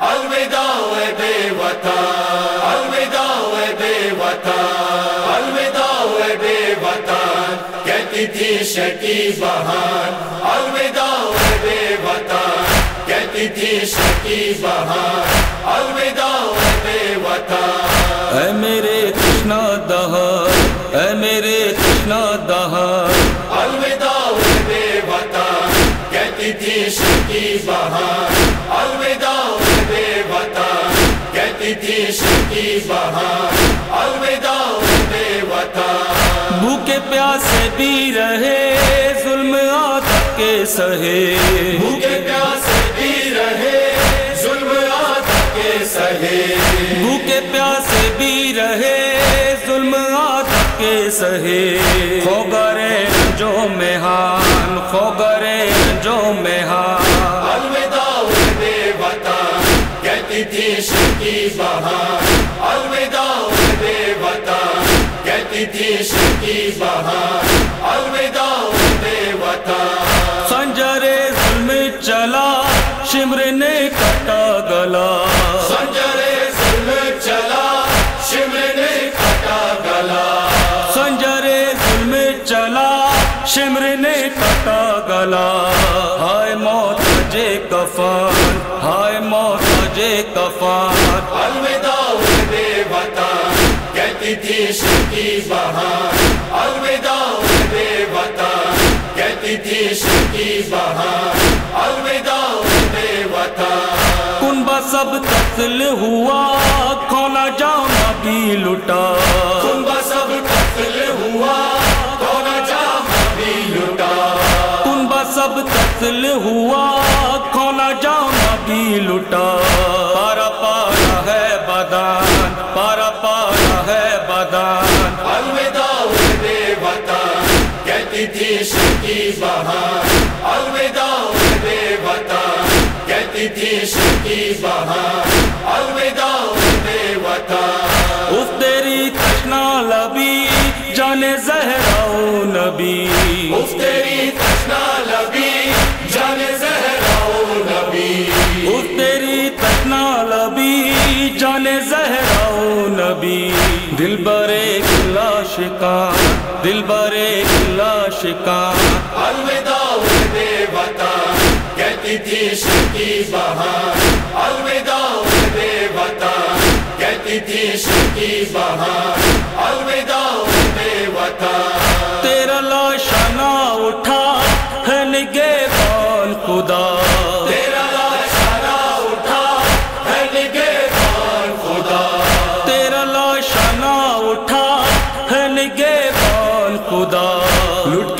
الوداع بے وطن الوداع بے وطن الوداع بے وطن کہتی تھی شکی بہان الوداع بے وطن کہتی تھی شکی بہان الوداع بے وطن اے میرے کشنا دہر اے میرے کشنا دہر الوداع بے وطن کہتی تھی شکی بہان تھی شکی بہان الوداع بے وطن بھوکے پیاسے بھی رہے ظلم آدھا کے سہے۔ بھوکے پیاسے بھی رہے ظلم آدھا کے سہے۔ بھوکے پیاسے بھی رہے ظلم آدھا کے سہے۔ کھو گرے جو مہان کھو تھی الوداع بے وطن ظلم چلا شمر نے کٹا گلا ظلم چلا شمر نے کٹا گلا خنجر ظلم چلا شمر نے کٹا گلا ہائے موت جے کفان ہائے موت جے کفان عشق کی بہار، الوداع بے وطن، کہتی تھی عشق کی بہار، الوداع بے وطن۔ کنبہ سب قتل ہوا، کھونا جاما بھی لٹا۔ تھی شکی بہان الوداع وطن کہتی تھی شکی بہان الوداع بے وطن اس تیری تشنا لبی جانے زہراؤ نبی۔ اس تیری تشنا لبی جان زہراؤ نبی۔ اس تیری تشنا لبی جانے زہراؤ نبی۔ دل برے گلا شکان دل برے گلا شکان الوداع بے وطن کہتی تھی شکی بہان الوداع بے وطن کہتی تھی شکی بہان الوداع بے وطن تیرا لاشا نہ اٹھا ہے نگے بان خدا۔ تیرا لاشارا اٹھا نگہبان خدا۔ تیرا اٹھا خدا۔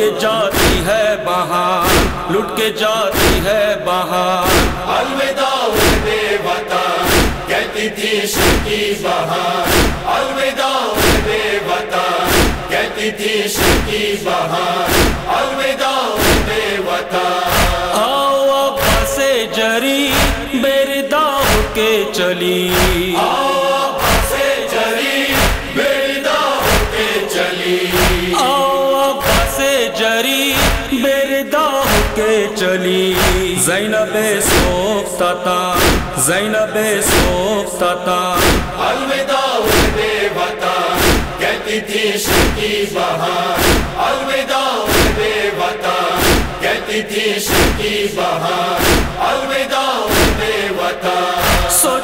کے جاتی ہے بہان لٹ کے جاتی ہے بہان الوداع بے وطن کہتی تھی شکی بہان الوداع بے وطن کہتی تھی شکی بہان الوداع بے وطن۔ آؤ سے جری بیردا ہو کے چلی۔ آؤ بیردا ہو کے چلی۔ زینب سوکھتا تھا زینب سوکھتا تھا۔ الوداع بے وطن کہتی تھی شکی الوداع کہتی تھی شکی بہان الوداع بے وطن سو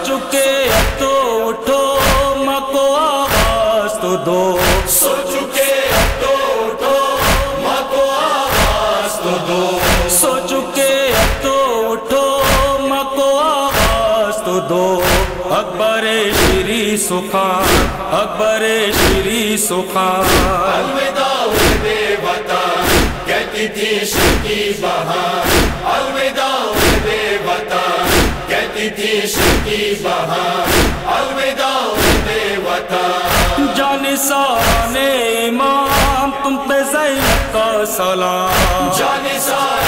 اکبر شری سخان اکبر شری سخان الوداع بے وطن کہتی تھی شکی بہان الوداع بے وطن کہتی تھی شکی بہان الوداع بے وطن جان سارا امام تم پہ زینب کا سلام۔ جان سارا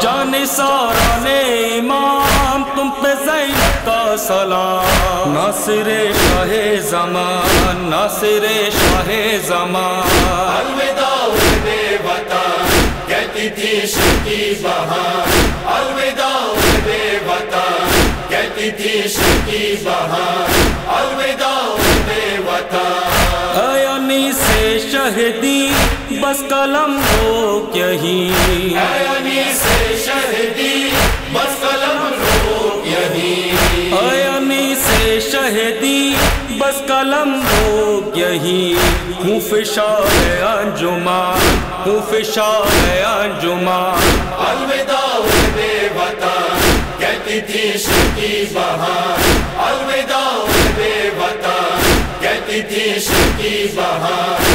سلام جان سارا امام تم پہ زینب کا سلام۔ ناصر شاہ زمان، ناصر شاہ زمان۔ الوداع بے وطن، کہتی تھی شکی بہان۔ الوداع بے وطن، کہتی تھی کی بہار الوداع شہدی بس قلم روک یہی۔ ایانی سے شہدی بس قلم روک یہی ایانی سے شہدی بس قلم روک یہی۔ ہوں فشار انجمان ہوں فشار انجمان الوداع بے وطن کہتی تھی کی بہار الوداع بے وطن کہتی تھی کی بہار